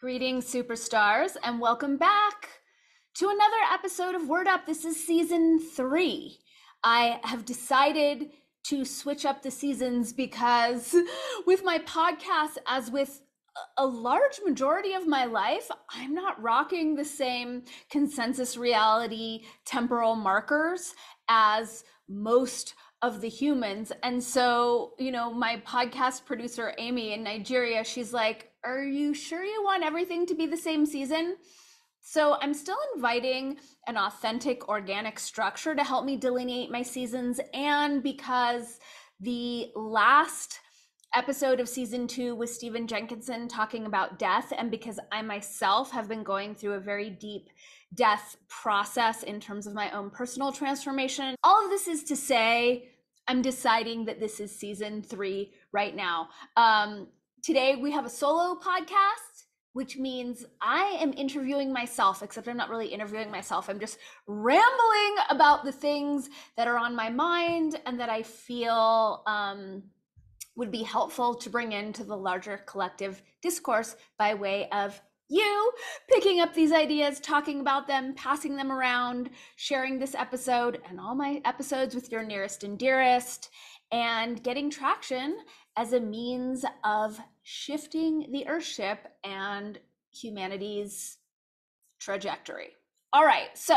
Greetings, superstars, and welcome back to another episode of Word Up. This is season three. I have decided to switch up the seasons because, with my podcast, as with a large majority of my life, I'm not rocking the same consensus reality temporal markers as most of the humans. And so, you know, my podcast producer, Amy in Nigeria, she's like, Are you sure you want everything to be the same season? So I'm still inviting an authentic organic structure to help me delineate my seasons. And because the last episode of season two with Stephen Jenkinson talking about death, and because I myself have been going through a very deep death process in terms of my own personal transformation. All of this is to say, I'm deciding that this is season three right now. Um, today we have a solo podcast, which means I am interviewing myself, except I'm not really interviewing myself. I'm just rambling about the things that are on my mind and that I feel um, would be helpful to bring into the larger collective discourse by way of you picking up these ideas, talking about them, passing them around, sharing this episode and all my episodes with your nearest and dearest, and getting traction as a means of shifting the Earthship and humanity's trajectory. All right, so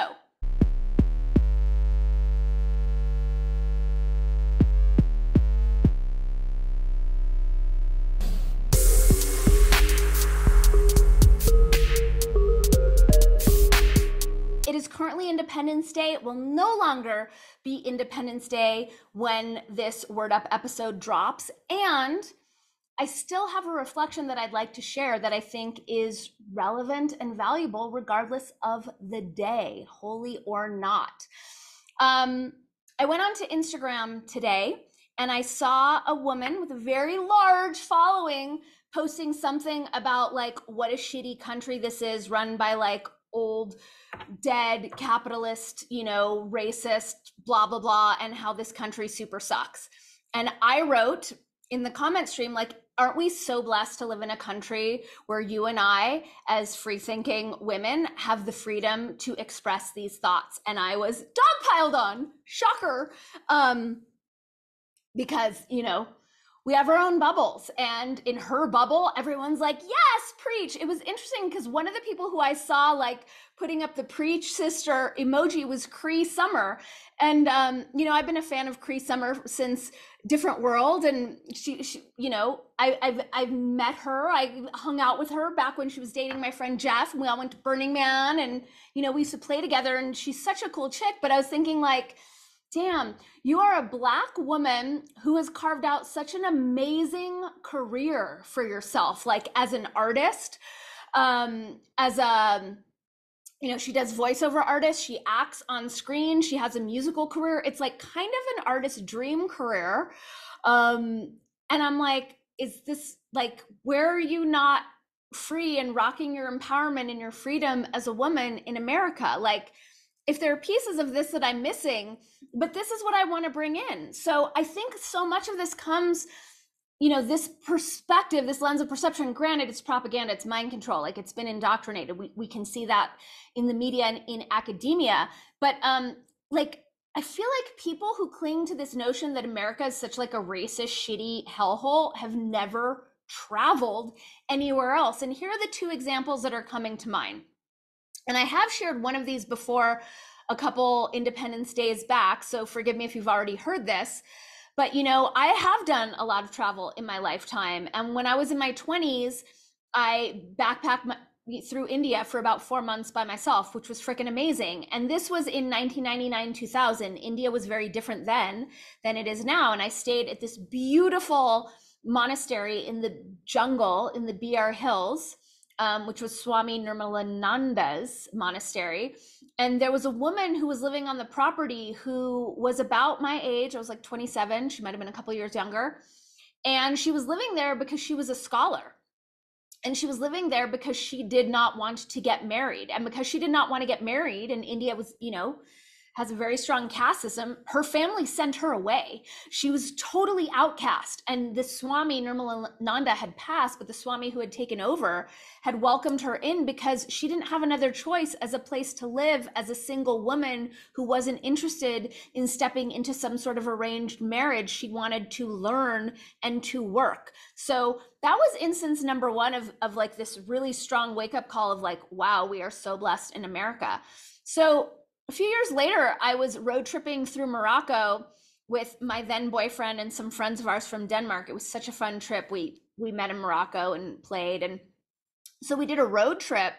currently Independence Day. Will no longer be Independence Day when this Word Up episode drops. And I still have a reflection that I'd like to share that I think is relevant and valuable regardless of the day, holy or not. Um, I went onto Instagram today and I saw a woman with a very large following posting something about like what a shitty country this is run by like old dead capitalist you know racist blah blah blah and how this country super sucks. And i wrote in the comment stream like aren't we so blessed to live in a country where you and i as free thinking women have the freedom to express these thoughts? And i was dogpiled on. Shocker. Um because you know we have our own bubbles. And in her bubble everyone's like yes preach. It was interesting because one of the people who i saw like putting up the preach sister emoji was cree summer. And um, you know i've been a fan of cree summer since different world and she, she you know I, have I've met her. I hung out with her back when she was dating my friend jeff and we all went to burning man and you know we used to play together and she's such a cool chick. But i was thinking like damn, you are a Black woman who has carved out such an amazing career for yourself, like as an artist, um, as a, you know, she does voiceover artist, she acts on screen, she has a musical career. It's like kind of an artist dream career. Um, and I'm like, is this like, where are you not free and rocking your empowerment and your freedom as a woman in America? Like, if there are pieces of this that I'm missing, but this is what I want to bring in. So I think so much of this comes, you know, this perspective, this lens of perception. Granted, it's propaganda, it's mind control, like it's been indoctrinated. We we can see that in the media and in academia. But um, like I feel like people who cling to this notion that America is such like a racist, shitty hellhole have never traveled anywhere else. And here are the two examples that are coming to mind. And I have shared one of these before a couple Independence Days back. So forgive me if you've already heard this. But, you know, I have done a lot of travel in my lifetime. And when I was in my 20s, I backpacked my, through India for about four months by myself, which was freaking amazing. And this was in 1999, 2000. India was very different then than it is now. And I stayed at this beautiful monastery in the jungle in the Bear Hills um, which was Swami Nirmalananda's monastery. And there was a woman who was living on the property who was about my age. I was like 27. She might have been a couple years younger. And she was living there because she was a scholar. And she was living there because she did not want to get married. And because she did not want to get married, and India was, you know, has a very strong caste system. Her family sent her away. She was totally outcast. And the Swami Nirmalananda had passed, but the Swami who had taken over had welcomed her in because she didn't have another choice as a place to live as a single woman who wasn't interested in stepping into some sort of arranged marriage. She wanted to learn and to work. So that was instance number one of, of like this really strong wake up call of like, wow, we are so blessed in America. So a few years later, I was road tripping through Morocco with my then boyfriend and some friends of ours from Denmark. It was such a fun trip. We we met in Morocco and played, and so we did a road trip.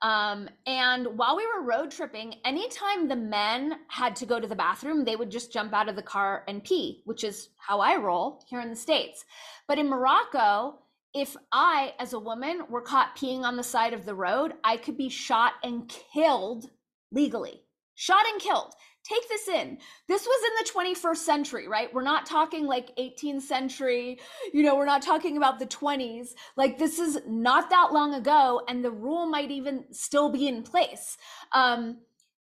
Um, and while we were road tripping, anytime the men had to go to the bathroom, they would just jump out of the car and pee, which is how I roll here in the States. But in Morocco, if I, as a woman, were caught peeing on the side of the road, I could be shot and killed legally shot and killed. Take this in. This was in the 21st century, right? We're not talking like 18th century, you know, we're not talking about the 20s. Like this is not that long ago, and the rule might even still be in place. Um,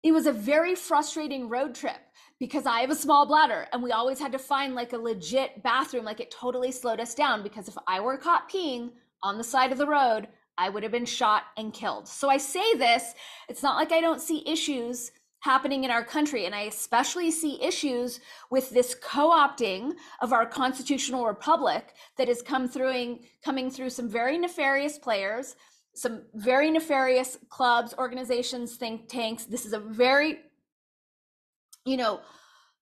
it was a very frustrating road trip because I have a small bladder and we always had to find like a legit bathroom. Like it totally slowed us down because if I were caught peeing on the side of the road, I would have been shot and killed. So I say this, it's not like I don't see issues happening in our country. And I especially see issues with this co-opting of our constitutional republic that is come through coming through some very nefarious players, some very nefarious clubs, organizations, think tanks. This is a very, you know,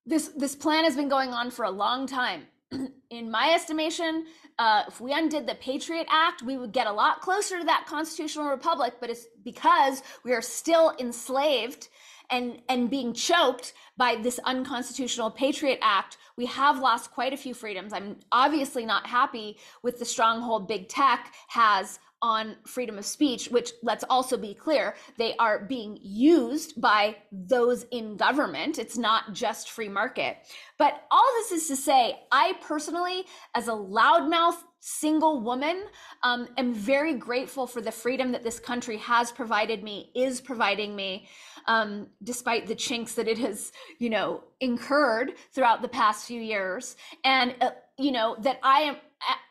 this this plan has been going on for a long time. in my estimation, uh, if we undid the Patriot Act, we would get a lot closer to that constitutional republic. But it's because we are still enslaved and and being choked by this unconstitutional patriot act we have lost quite a few freedoms. I'm obviously not happy with the stronghold big tech has on freedom of speech which let's also be clear they are being used by those in government. It's not just free market. But all this is to say i personally as a loudmouth single woman um, am very grateful for the freedom that this country has provided me is providing me um, despite the chinks that it has, you know, incurred throughout the past few years, and uh, you know that I am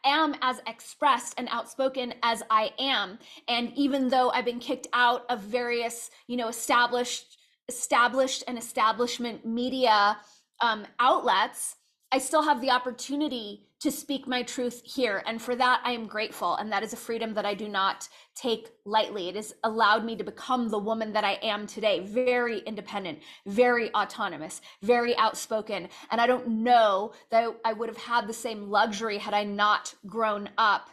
am as expressed and outspoken as I am, and even though I've been kicked out of various, you know, established established and establishment media um, outlets, I still have the opportunity to speak my truth here. And for that, I am grateful. And that is a freedom that I do not take lightly. It has allowed me to become the woman that I am today very independent, very autonomous, very outspoken. And I don't know that I would have had the same luxury had I not grown up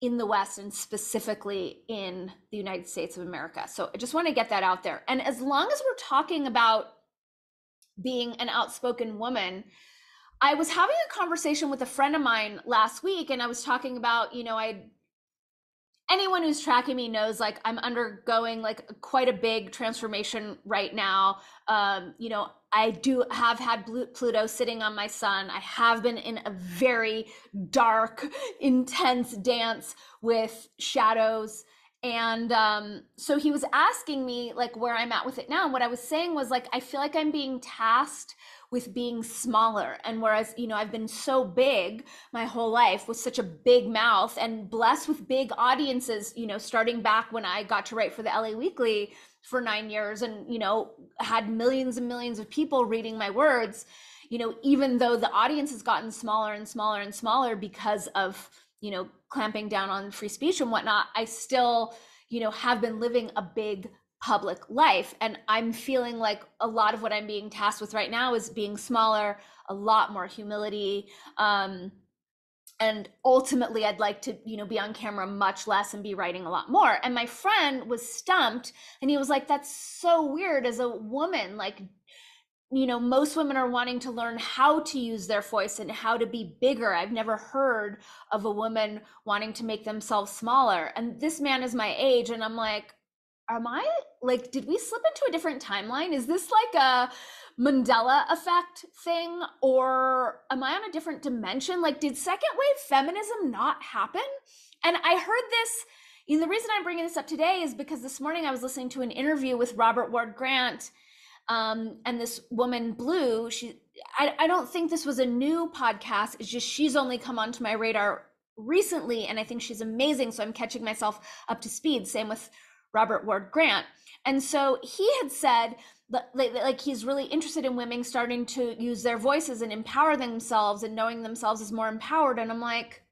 in the West and specifically in the United States of America. So I just want to get that out there. And as long as we're talking about being an outspoken woman, I was having a conversation with a friend of mine last week, and I was talking about, you know, I anyone who's tracking me knows like I'm undergoing like quite a big transformation right now. Um, you know, I do have had Pluto sitting on my sun. I have been in a very dark, intense dance with shadows. And um, so he was asking me like where I'm at with it now. And what I was saying was like, I feel like I'm being tasked with being smaller. And whereas, you know, I've been so big my whole life with such a big mouth and blessed with big audiences, you know, starting back when I got to write for the LA Weekly for nine years and, you know, had millions and millions of people reading my words, you know, even though the audience has gotten smaller and smaller and smaller because of, you know, clamping down on free speech and whatnot, I still, you know, have been living a big public life. And I'm feeling like a lot of what I'm being tasked with right now is being smaller, a lot more humility. Um, and ultimately i'd like to you know be on camera much less and be writing a lot more and my friend was stumped and he was like that's so weird as a woman like you know most women are wanting to learn how to use their voice and how to be bigger i've never heard of a woman wanting to make themselves smaller and this man is my age and i'm like am I like, did we slip into a different timeline? Is this like a Mandela effect thing, or am I on a different dimension? Like, did second wave feminism not happen? And I heard this. Know, the reason I'm bringing this up today is because this morning I was listening to an interview with Robert Edward Grant Um, and this woman, Blue, she, I, I don't think this was a new podcast. It's just she's only come onto my radar recently, and I think she's amazing. So I'm catching myself up to speed. Same with Robert Edward Grant. And so he had said like he's really interested in women starting to use their voices and empower themselves and knowing themselves as more empowered. And I'm like,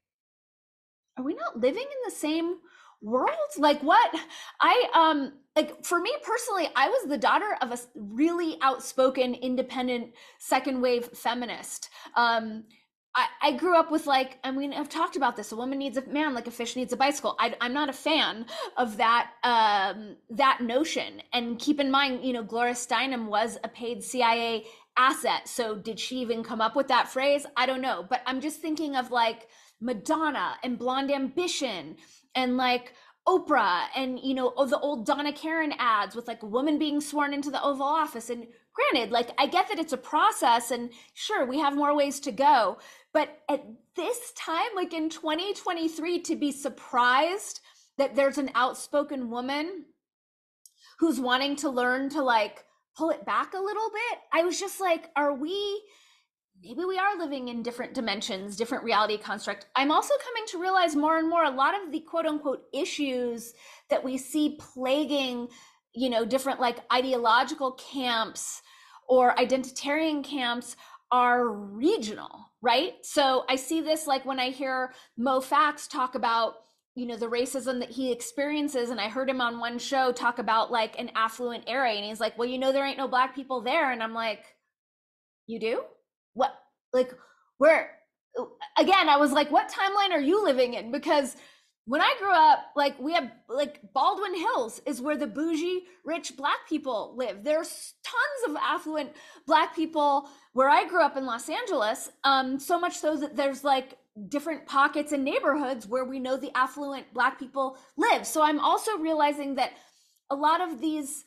are we not living in the same world? Like what? I um like for me personally, I was the daughter of a really outspoken, independent second wave feminist. Um I, I grew up with like I mean I've talked about this. A woman needs a man like a fish needs a bicycle. I, I'm not a fan of that um, that notion. And keep in mind, you know, Gloria Steinem was a paid CIA asset. So did she even come up with that phrase? I don't know. But I'm just thinking of like Madonna and Blonde Ambition and like Oprah and you know the old Donna Karan ads with like a woman being sworn into the Oval Office. And granted, like I get that it's a process, and sure we have more ways to go. But at this time, like in 2023, to be surprised that there's an outspoken woman who's wanting to learn to like pull it back a little bit, I was just like, are we? maybe we are living in different dimensions, different reality construct. I'm also coming to realize more and more a lot of the quote unquote issues that we see plaguing, you know, different like ideological camps or identitarian camps are regional, right? So I see this like when I hear Mo Fax talk about you know the racism that he experiences and i heard him on one show talk about like an affluent area and he's like well you know there ain't no black people there and i'm like you do? What like where? Again i was like what timeline are you living in? Because when i grew up like we have like baldwin hills is where the bougie rich black people live. There's tons of affluent black people where i grew up in los angeles um so much so that there's like different pockets and neighborhoods where we know the affluent black people live. So i'm also realizing that a lot of these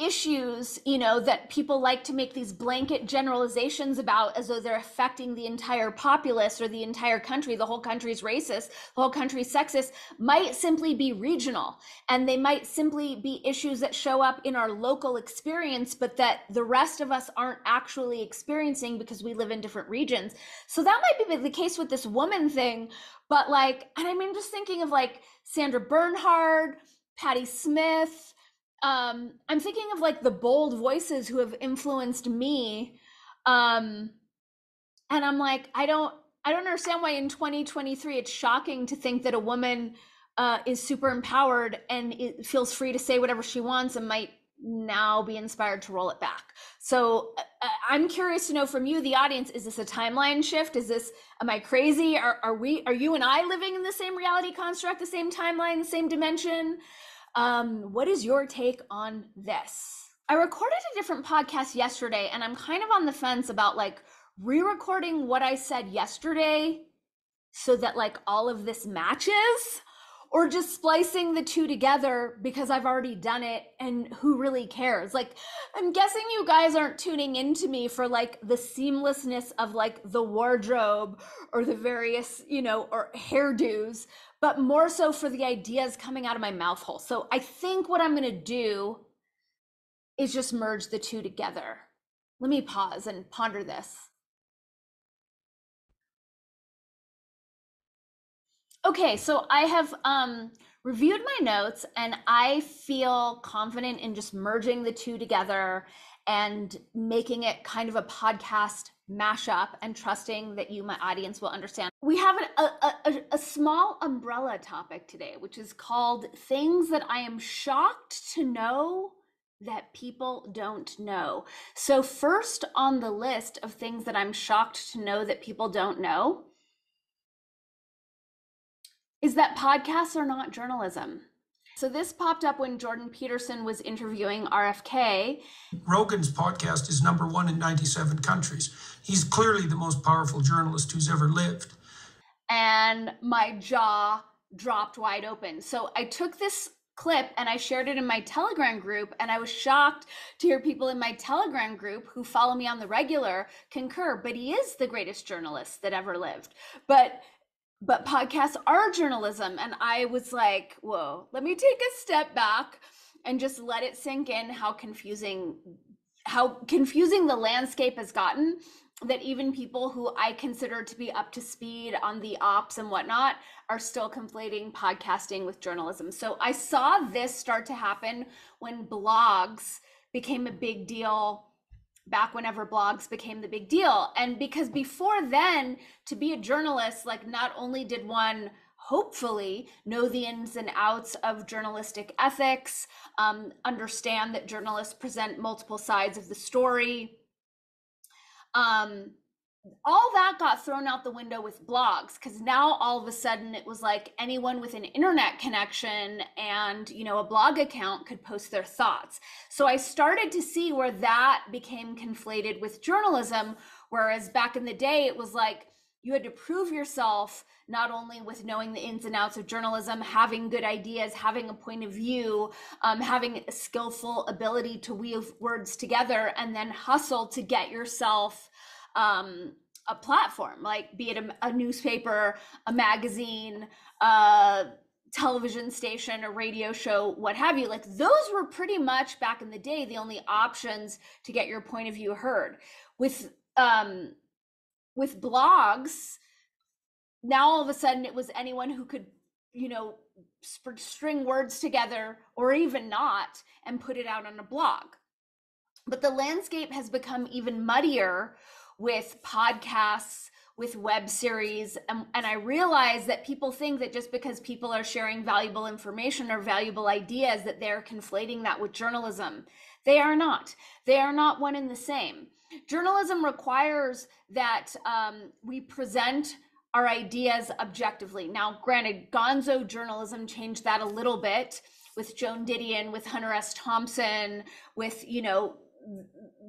issues, you know, that people like to make these blanket generalizations about as though they're affecting the entire populace or the entire country, the whole country's racist, the whole country's sexist, might simply be regional. And they might simply be issues that show up in our local experience, but that the rest of us aren't actually experiencing because we live in different regions. So that might be the case with this woman thing. But like, and I mean, just thinking of like Sandra Bernhard, Patti Smith, um i'm thinking of like the bold voices who have influenced me um and i'm like i don't i don't understand why in 2023 it's shocking to think that a woman uh, is super empowered and it feels free to say whatever she wants and might now be inspired to roll it back. So uh, uh i'm curious to know from you the audience is this a timeline shift? Is this am i crazy? Are, are we are you and i living in the same reality construct the same timeline the same dimension um, what is your take on this? I recorded a different podcast yesterday, and I'm kind of on the fence about like re recording what I said yesterday so that like all of this matches or just splicing the two together because I've already done it and who really cares? Like, I'm guessing you guys aren't tuning into me for like the seamlessness of like the wardrobe or the various, you know, or hairdos, but more so for the ideas coming out of my mouth hole. So I think what I'm going to do is just merge the two together. Let me pause and ponder this. Okay, so I have um, reviewed my notes and I feel confident in just merging the two together and making it kind of a podcast mashup and trusting that you, my audience, will understand. We have a, a, a, small umbrella topic today, which is called Things That I Am Shocked to Know That People Don't Know. So, first on the list of things that I'm shocked to know that people don't know is that podcasts are not journalism. So this popped up when Jordan Peterson was interviewing RFK. Rogan's podcast is number one in 97 countries. He's clearly the most powerful journalist who's ever lived. And my jaw dropped wide open. So I took this clip and I shared it in my Telegram group. And I was shocked to hear people in my Telegram group who follow me on the regular concur, but he is the greatest journalist that ever lived. But but podcasts are journalism. And I was like, whoa, let me take a step back and just let it sink in how confusing how confusing the landscape has gotten that even people who I consider to be up to speed on the ops and whatnot are still conflating podcasting with journalism. So I saw this start to happen when blogs became a big deal back whenever blogs became the big deal. And because before then, to be a journalist, like not only did one hopefully know the ins and outs of journalistic ethics, um, understand that journalists present multiple sides of the story. Um, all that got thrown out the window with blogs because now all of a sudden it was like anyone with an internet connection and you know a blog account could post their thoughts. So i started to see where that became conflated with journalism whereas back in the day it was like you had to prove yourself not only with knowing the ins and outs of journalism having good ideas having a point of view um, having a skillful ability to weave words together and then hustle to get yourself um, a platform, like be it a, a newspaper, a magazine, a television station, a radio show, what have you. Like those were pretty much back in the day the only options to get your point of view heard. With um, with blogs, now all of a sudden it was anyone who could, you know, string words together or even not and put it out on a blog. But the landscape has become even muddier with podcasts, with web series. And, and I realize that people think that just because people are sharing valuable information or valuable ideas, that they're conflating that with journalism. They are not. They are not one and the same. Journalism requires that um, we present our ideas objectively. Now, granted, gonzo journalism changed that a little bit with Joan Didion, with Hunter S. Thompson, with, you know,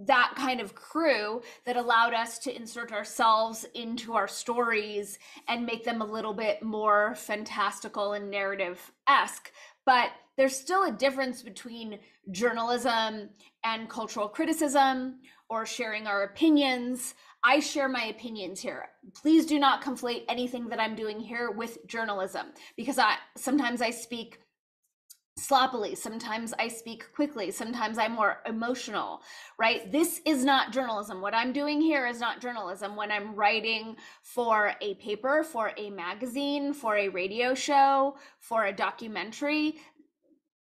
that kind of crew that allowed us to insert ourselves into our stories and make them a little bit more fantastical and narrative esque. But there's still a difference between journalism and cultural criticism or sharing our opinions. I share my opinions here. Please do not conflate anything that I'm doing here with journalism because I sometimes I speak sloppily. Sometimes i speak quickly. Sometimes i'm more emotional right? This is not journalism. What i'm doing here is not journalism. When i'm writing for a paper for a magazine for a radio show for a documentary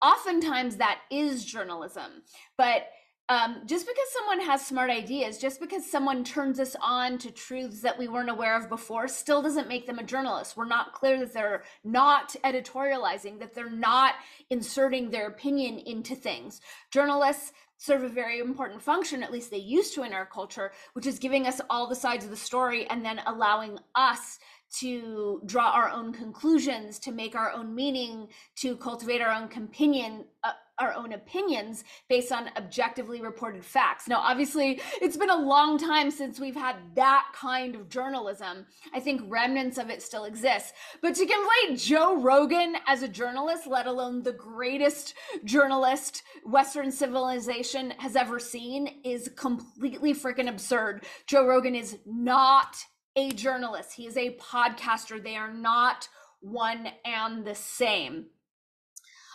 oftentimes that is journalism. But um, just because someone has smart ideas, just because someone turns us on to truths that we weren't aware of before, still doesn't make them a journalist. We're not clear that they're not editorializing, that they're not inserting their opinion into things. Journalists serve a very important function, at least they used to in our culture, which is giving us all the sides of the story and then allowing us to draw our own conclusions, to make our own meaning, to cultivate our own opinion, uh, our own opinions based on objectively reported facts. Now, obviously, it's been a long time since we've had that kind of journalism. I think remnants of it still exist. But to conflate Joe Rogan as a journalist, let alone the greatest journalist Western civilization has ever seen, is completely freaking absurd. Joe Rogan is not a journalist, he is a podcaster. They are not one and the same.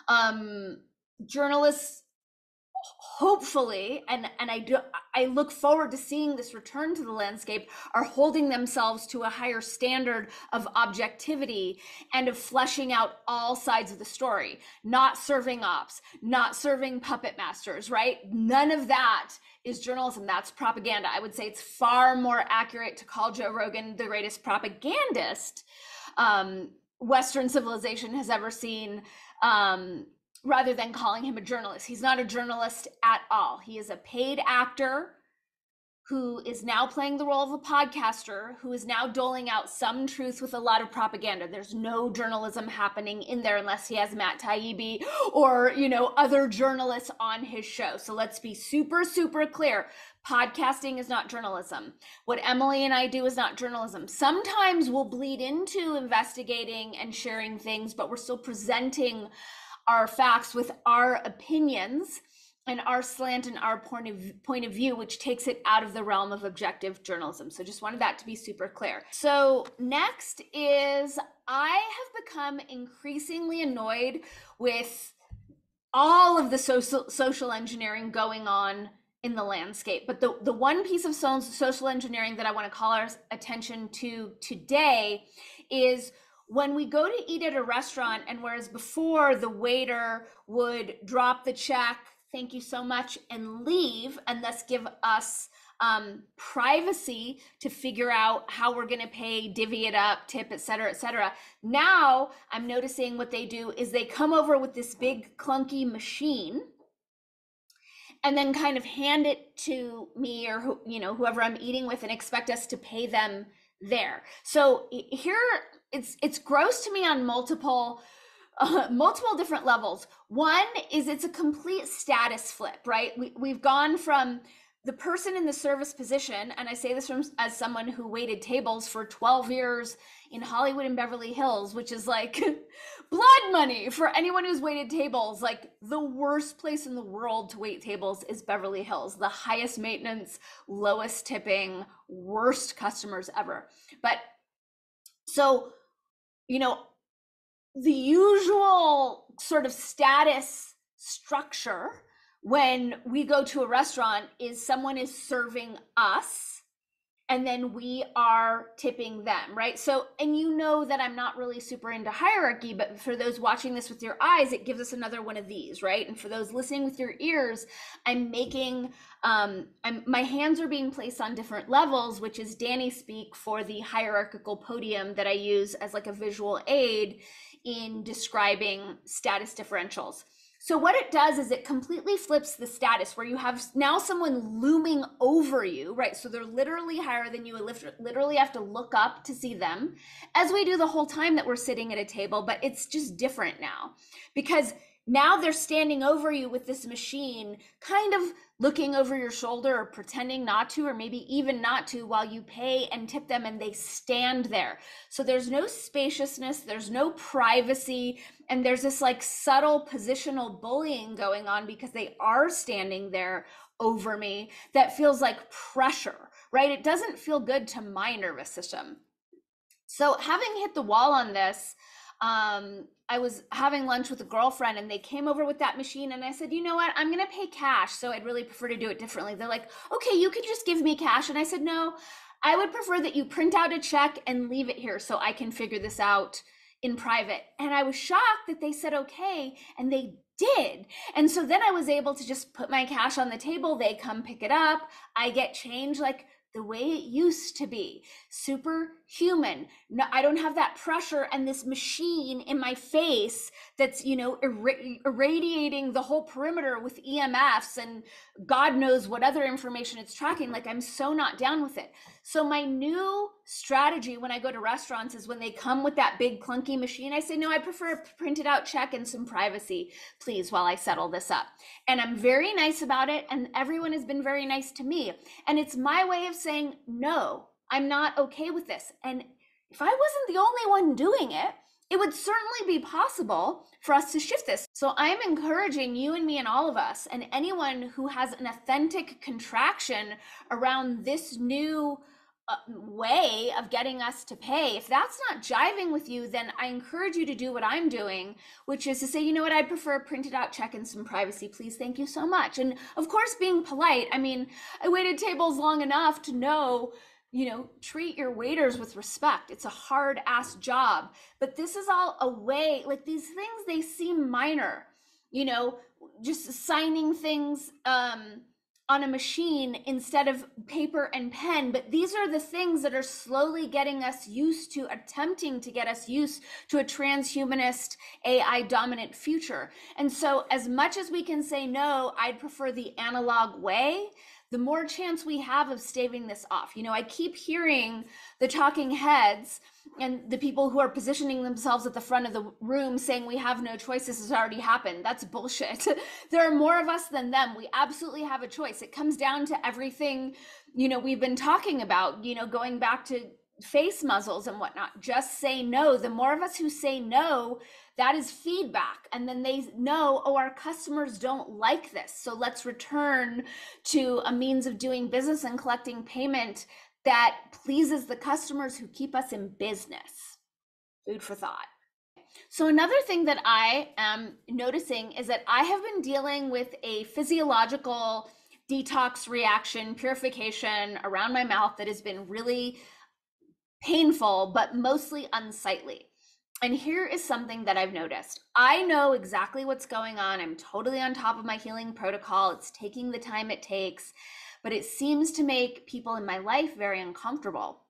Um, journalists hopefully and and i do i look forward to seeing this return to the landscape are holding themselves to a higher standard of objectivity and of fleshing out all sides of the story not serving ops not serving puppet masters right? None of that is journalism that's propaganda. I would say it's far more accurate to call joe rogan the greatest propagandist um, western civilization has ever seen um, rather than calling him a journalist. He's not a journalist at all. He is a paid actor who is now playing the role of a podcaster who is now doling out some truth with a lot of propaganda. There's no journalism happening in there unless he has Matt Taibbi or, you know, other journalists on his show. So let's be super, super clear. Podcasting is not journalism. What Emily and I do is not journalism. Sometimes we'll bleed into investigating and sharing things, but we're still presenting our facts with our opinions and our slant and our point of point of view which takes it out of the realm of objective journalism so just wanted that to be super clear so next is i have become increasingly annoyed with all of the social social engineering going on in the landscape. But the, the one piece of social engineering that I want to call our attention to today is when we go to eat at a restaurant, and whereas before the waiter would drop the check, thank you so much, and leave, and thus give us um, privacy to figure out how we're going to pay, divvy it up, tip, et cetera, et cetera. Now I'm noticing what they do is they come over with this big clunky machine and then kind of hand it to me or you know whoever I'm eating with and expect us to pay them there. So here it's it's gross to me on multiple uh, multiple different levels. One is it's a complete status flip, right? We, we've gone from the person in the service position, and I say this from as someone who waited tables for 12 years in Hollywood and Beverly Hills, which is like blood money for anyone who's waited tables. Like the worst place in the world to wait tables is Beverly Hills, the highest maintenance, lowest tipping, worst customers ever. But so, you know, the usual sort of status structure when we go to a restaurant is someone is serving us and then we are tipping them, right? So, and you know that I'm not really super into hierarchy, but for those watching this with your eyes, it gives us another one of these, right? And for those listening with your ears, I'm making, um, I'm, my hands are being placed on different levels, which is Dani speak for the hierarchical podium that I use as like a visual aid in describing status differentials. So what it does is it completely flips the status where you have now someone looming over you, right? So they're literally higher than you, literally have to look up to see them, as we do the whole time that we're sitting at a table, but it's just different now because now they're standing over you with this machine, kind of looking over your shoulder or pretending not to, or maybe even not to, while you pay and tip them and they stand there. So there's no spaciousness, there's no privacy, and there's this like subtle positional bullying going on because they are standing there over me that feels like pressure, right? It doesn't feel good to my nervous system. So having hit the wall on this, um, I was having lunch with a girlfriend and they came over with that machine and I said, you know what, I'm gonna pay cash. So I'd really prefer to do it differently. They're like, okay, you could just give me cash. And I said, no, I would prefer that you print out a check and leave it here so I can figure this out in private. And I was shocked that they said okay and they did. And so then I was able to just put my cash on the table. They come pick it up. I get change like the way it used to be. Superhuman. No, i don't have that pressure and this machine in my face that's you know irradiating the whole perimeter with emfs and god knows what other information it's tracking. Like i'm so not down with it so my new strategy when i go to restaurants is when they come with that big clunky machine i say no i prefer a printed out check and some privacy please while i settle this up and i'm very nice about it and everyone has been very nice to me and it's my way of saying no I'm not okay with this. And if I wasn't the only one doing it, it would certainly be possible for us to shift this. So I'm encouraging you and me and all of us, and anyone who has an authentic contraction around this new way of getting us to pay. If that's not jiving with you, then I encourage you to do what I'm doing, which is to say, you know what, I prefer a printed out check and some privacy, please. Thank you so much. And of course, being polite. I mean, I waited tables long enough to know you know, treat your waiters with respect. It's a hard ass job. But this is all a way, like these things, they seem minor, you know, just signing things um, on a machine instead of paper and pen. But these are the things that are slowly getting us used to, attempting to get us used to a transhumanist, AI dominant future. And so, as much as we can say no, I'd prefer the analog way the more chance we have of staving this off. You know, I keep hearing the talking heads and the people who are positioning themselves at the front of the room saying we have no choice. This has already happened. That's bullshit. There are more of us than them. We absolutely have a choice. It comes down to everything you know we've been talking about you know going back to face muzzles and whatnot just say no. The more of us who say no that is feedback. And then they know oh our customers don't like this. So let's return to a means of doing business and collecting payment that pleases the customers who keep us in business. Food for thought. So, another thing that I am noticing is that I have been dealing with a physiological detox reaction, purification around my mouth that has been really painful, but mostly unsightly. And here is something that I've noticed. I know exactly what's going on. I'm totally on top of my healing protocol. It's taking the time it takes, but it seems to make people in my life very uncomfortable.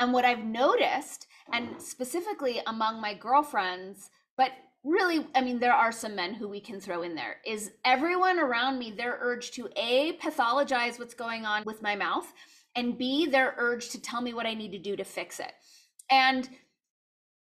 And what I've noticed, and specifically among my girlfriends, but really, I mean, there are some men who we can throw in there, is everyone around me, their urge to A, pathologize what's going on with my mouth, and B, their urge to tell me what I need to do to fix it. And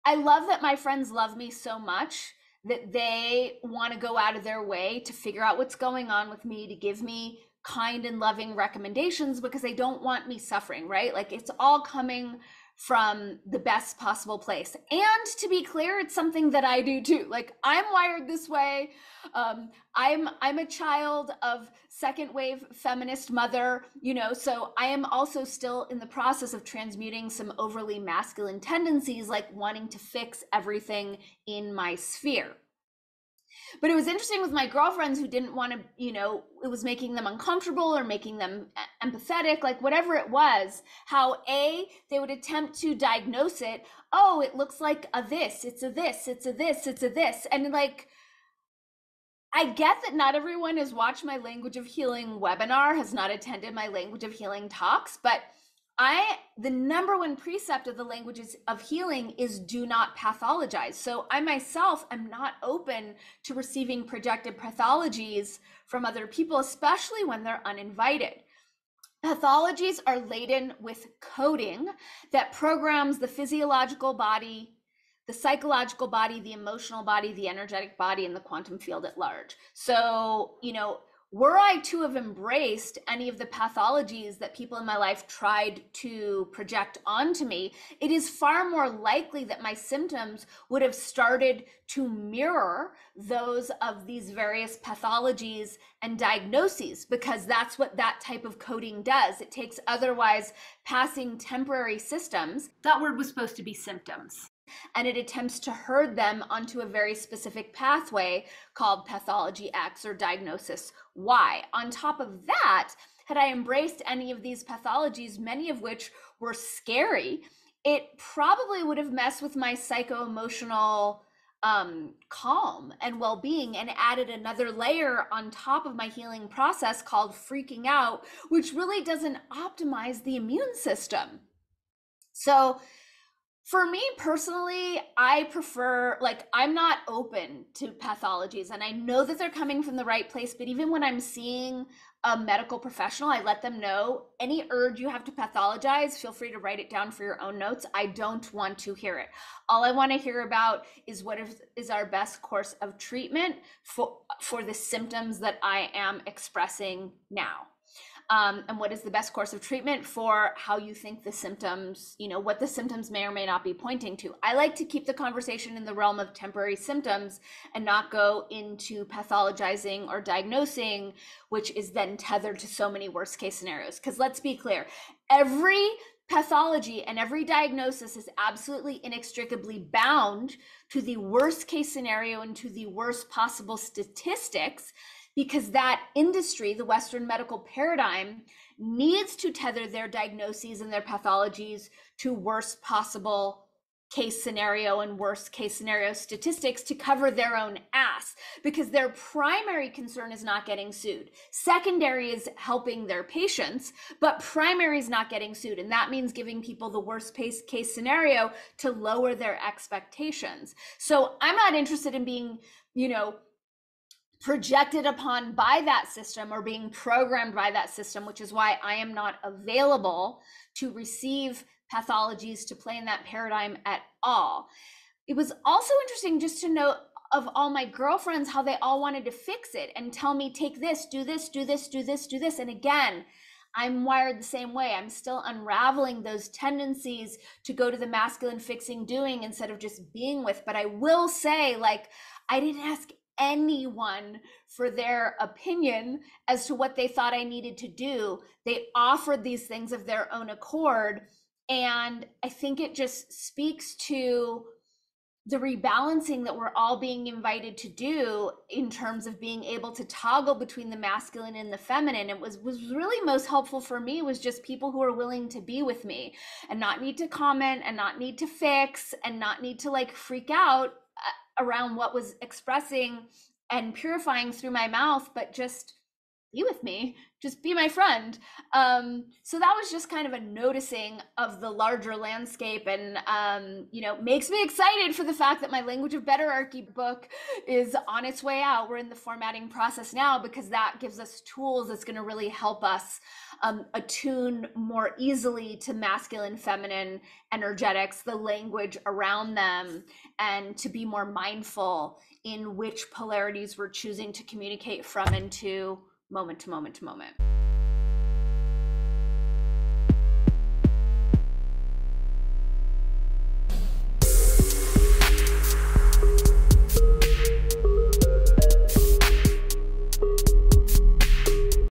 I love that my friends love me so much that they want to go out of their way to figure out what's going on with me, to give me kind and loving recommendations because they don't want me suffering, right? Like it's all coming from the best possible place. And to be clear, it's something that I do too. Like I'm wired this way. Um, I'm I'm a child of second wave feminist mother, you know, so I am also still in the process of transmuting some overly masculine tendencies, like wanting to fix everything in my sphere. But it was interesting with my girlfriends who didn't want to, you know, it was making them uncomfortable or making them empathetic, like whatever it was, how A, they would attempt to diagnose it. Oh, it looks like a this, it's a this, it's a this, it's a this. And like, I get that not everyone has watched my Language of Healing webinar, has not attended my Language of Healing talks, but I the number one precept of the languages of healing is do not pathologize. So I myself am not open to receiving projected pathologies from other people, especially when they're uninvited. Pathologies are laden with coding that programs the physiological body, the psychological body, the emotional body, the energetic body, and the quantum field at large. So, you know, were I to have embraced any of the pathologies that people in my life tried to project onto me, it is far more likely that my symptoms would have started to mirror those of these various pathologies and diagnoses, because that's what that type of coding does. It takes otherwise passing temporary systems. That word was supposed to be symptoms and it attempts to herd them onto a very specific pathway called pathology X or diagnosis Y. On top of that, had I embraced any of these pathologies, many of which were scary, it probably would have messed with my psycho emotional um, calm and well being and added another layer on top of my healing process called freaking out, which really doesn't optimize the immune system. So, for me personally, I prefer, like, I'm not open to pathologies and I know that they're coming from the right place. But even when I'm seeing a medical professional, I let them know any urge you have to pathologize, feel free to write it down for your own notes. I don't want to hear it. All I want to hear about is what is, is our best course of treatment for, for the symptoms that I am expressing now um, and what is the best course of treatment for how you think the symptoms, you know, what the symptoms may or may not be pointing to. I like to keep the conversation in the realm of temporary symptoms and not go into pathologizing or diagnosing, which is then tethered to so many worst case scenarios. Because let's be clear, every pathology and every diagnosis is absolutely inextricably bound to the worst case scenario and to the worst possible statistics because that industry, the Western medical paradigm, needs to tether their diagnoses and their pathologies to worst possible case scenario and worst case scenario statistics to cover their own ass because their primary concern is not getting sued. Secondary is helping their patients, but primary is not getting sued. And that means giving people the worst case scenario to lower their expectations. So I'm not interested in being, you know, projected upon by that system or being programmed by that system, which is why I am not available to receive pathologies to play in that paradigm at all. It was also interesting just to note of all my girlfriends how they all wanted to fix it and tell me, take this, do this, do this, do this, do this. And again, I'm wired the same way. I'm still unraveling those tendencies to go to the masculine fixing doing instead of just being with. But I will say, like, I didn't ask anyone for their opinion as to what they thought I needed to do. They offered these things of their own accord. And I think it just speaks to the rebalancing that we're all being invited to do in terms of being able to toggle between the masculine and the feminine it was was really most helpful for me was just people who are willing to be with me and not need to comment and not need to fix and not need to like freak out around what was expressing and purifying through my mouth but just be with me just be my friend. Um, so that was just kind of a noticing of the larger landscape and um, you know makes me excited for the fact that my language of betterarchy book is on its way out. We're in the formatting process now because that gives us tools that's going to really help us um, attune more easily to masculine feminine energetics the language around them and to be more mindful in which polarities we're choosing to communicate from and to moment to moment to moment.